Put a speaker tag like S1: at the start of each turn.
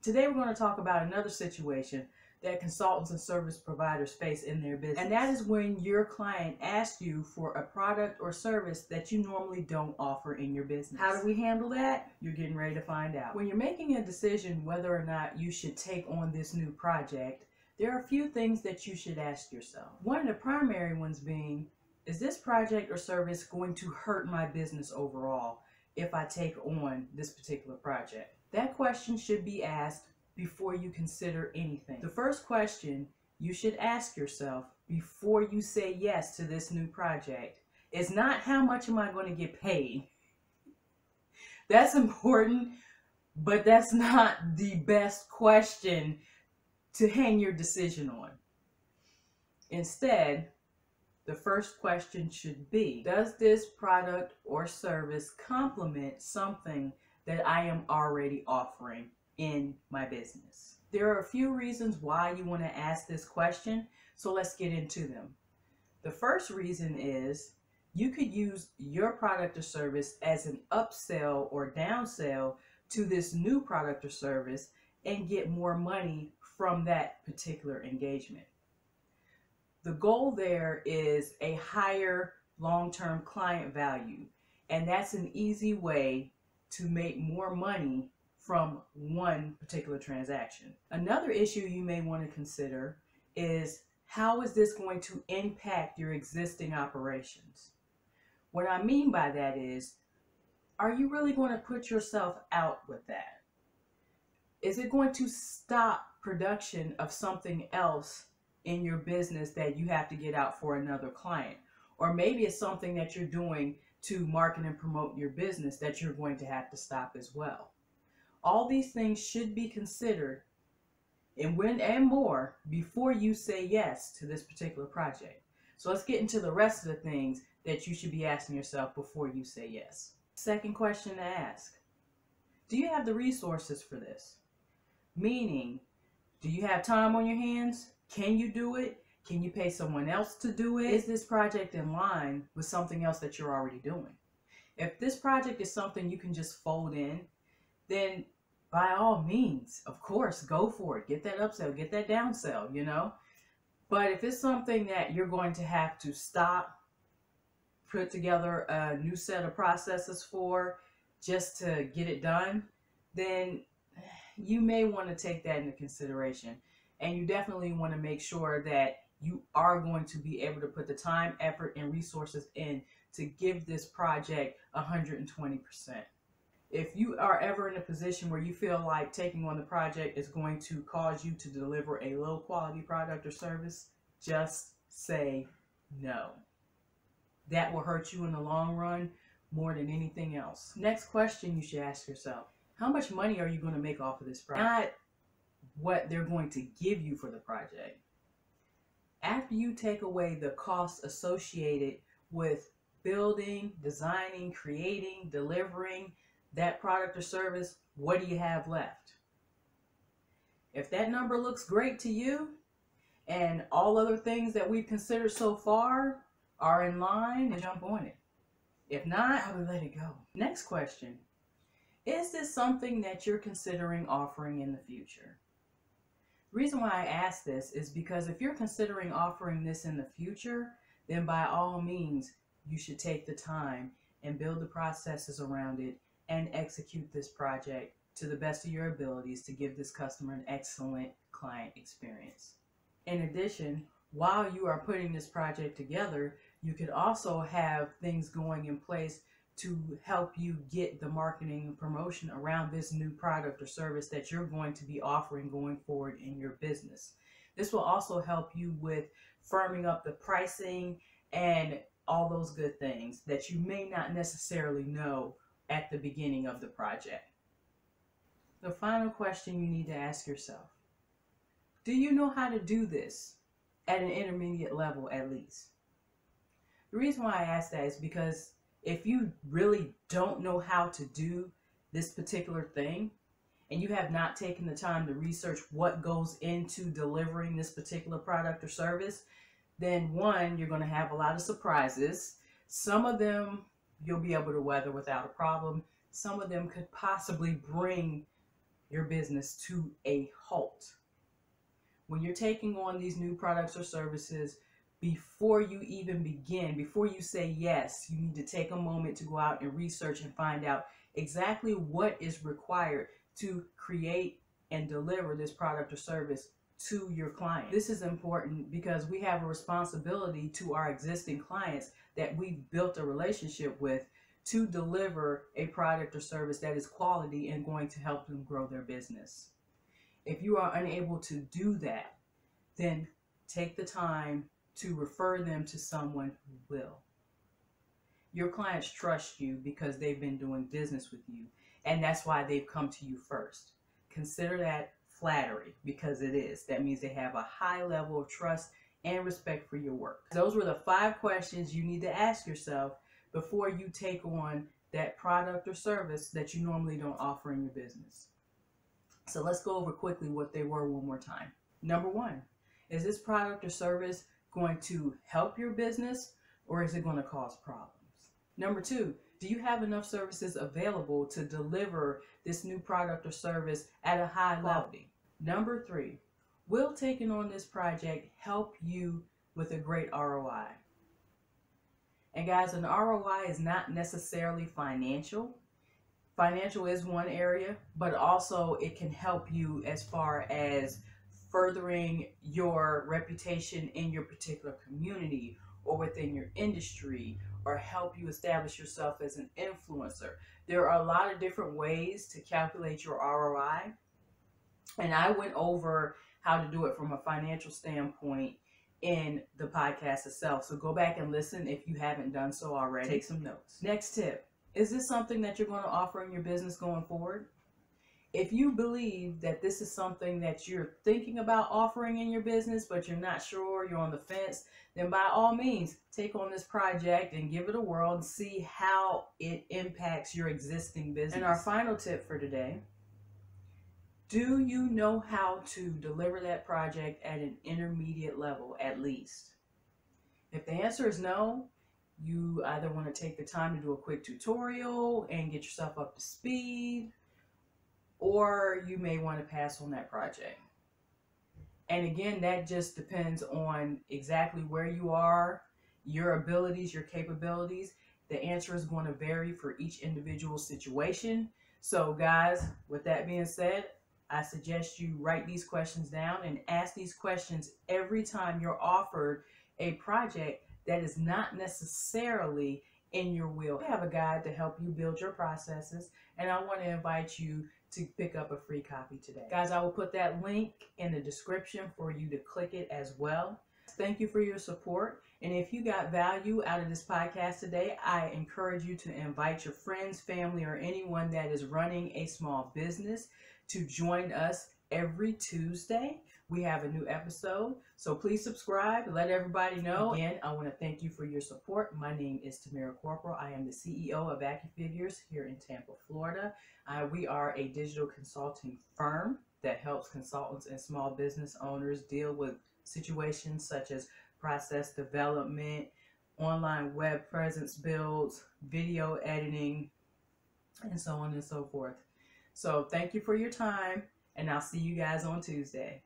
S1: Today we're going to talk about another situation that consultants and service providers face in their business. And that is when your client asks you for a product or service that you normally don't offer in your business. How do we handle that? You're getting ready to find out. When you're making a decision whether or not you should take on this new project, there are a few things that you should ask yourself. One of the primary ones being, is this project or service going to hurt my business overall if I take on this particular project? That question should be asked before you consider anything. The first question you should ask yourself before you say yes to this new project is not how much am I going to get paid? That's important, but that's not the best question to hang your decision on. Instead, the first question should be Does this product or service complement something that I am already offering in my business? There are a few reasons why you want to ask this question, so let's get into them. The first reason is you could use your product or service as an upsell or downsell to this new product or service and get more money from that particular engagement. The goal there is a higher long-term client value, and that's an easy way to make more money from one particular transaction. Another issue you may want to consider is how is this going to impact your existing operations? What I mean by that is, are you really going to put yourself out with that? Is it going to stop production of something else in your business that you have to get out for another client. Or maybe it's something that you're doing to market and promote your business that you're going to have to stop as well. All these things should be considered and when and more before you say yes to this particular project. So let's get into the rest of the things that you should be asking yourself before you say yes. Second question to ask. Do you have the resources for this? Meaning, do you have time on your hands? Can you do it? Can you pay someone else to do it? Is this project in line with something else that you're already doing? If this project is something you can just fold in, then by all means, of course, go for it. Get that upsell, get that downsell, you know? But if it's something that you're going to have to stop, put together a new set of processes for just to get it done, then you may want to take that into consideration. And you definitely want to make sure that you are going to be able to put the time, effort, and resources in to give this project 120%. If you are ever in a position where you feel like taking on the project is going to cause you to deliver a low quality product or service, just say no. That will hurt you in the long run more than anything else. Next question you should ask yourself how much money are you going to make off of this project? Not what they're going to give you for the project. After you take away the costs associated with building, designing, creating, delivering that product or service, what do you have left? If that number looks great to you and all other things that we've considered so far are in line, then jump on it. If not, I would let it go. Next question. Is this something that you're considering offering in the future? Reason why I ask this is because if you're considering offering this in the future, then by all means, you should take the time and build the processes around it and execute this project to the best of your abilities to give this customer an excellent client experience. In addition, while you are putting this project together, you could also have things going in place to help you get the marketing and promotion around this new product or service that you're going to be offering going forward in your business. This will also help you with firming up the pricing and all those good things that you may not necessarily know at the beginning of the project. The final question you need to ask yourself Do you know how to do this at an intermediate level at least? The reason why I ask that is because if you really don't know how to do this particular thing and you have not taken the time to research what goes into delivering this particular product or service, then one, you're going to have a lot of surprises. Some of them you'll be able to weather without a problem. Some of them could possibly bring your business to a halt. When you're taking on these new products or services, before you even begin, before you say yes, you need to take a moment to go out and research and find out exactly what is required to create and deliver this product or service to your client. This is important because we have a responsibility to our existing clients that we've built a relationship with to deliver a product or service that is quality and going to help them grow their business. If you are unable to do that, then take the time to refer them to someone who will. Your clients trust you because they've been doing business with you, and that's why they've come to you first. Consider that flattery because it is. That means they have a high level of trust and respect for your work. Those were the five questions you need to ask yourself before you take on that product or service that you normally don't offer in your business. So let's go over quickly what they were one more time. Number one, is this product or service going to help your business or is it going to cause problems? Number two, do you have enough services available to deliver this new product or service at a high level? Number three, will taking on this project help you with a great ROI? And guys, an ROI is not necessarily financial. Financial is one area, but also it can help you as far as furthering your reputation in your particular community or within your industry or help you establish yourself as an influencer. There are a lot of different ways to calculate your ROI. And I went over how to do it from a financial standpoint in the podcast itself. So go back and listen if you haven't done so already. Take some notes. Next tip Is this something that you're going to offer in your business going forward? If you believe that this is something that you're thinking about offering in your business, but you're not sure, you're on the fence, then by all means, take on this project and give it a whirl and see how it impacts your existing business. And our final tip for today do you know how to deliver that project at an intermediate level at least? If the answer is no, you either want to take the time to do a quick tutorial and get yourself up to speed, or you may want to pass on that project. And again, that just depends on exactly where you are, your abilities, your capabilities. The answer is going to vary for each individual situation. So, guys, with that being said, I suggest you write these questions down and ask these questions every time you're offered a project that is not necessarily in your will. I have a guide to help you build your processes, and I want to invite you to pick up a free copy today. Guys, I will put that link in the description for you to click it as well. Thank you for your support. And if you got value out of this podcast today, I encourage you to invite your friends, family, or anyone that is running a small business to join us every Tuesday. We have a new episode, so please subscribe. Let everybody know. Again, I want to thank you for your support. My name is Tamara Corporal. I am the CEO of AccuFigures here in Tampa, Florida. Uh, we are a digital consulting firm that helps consultants and small business owners deal with situations such as process development, online web presence builds, video editing, and so on and so forth. So thank you for your time, and I'll see you guys on Tuesday.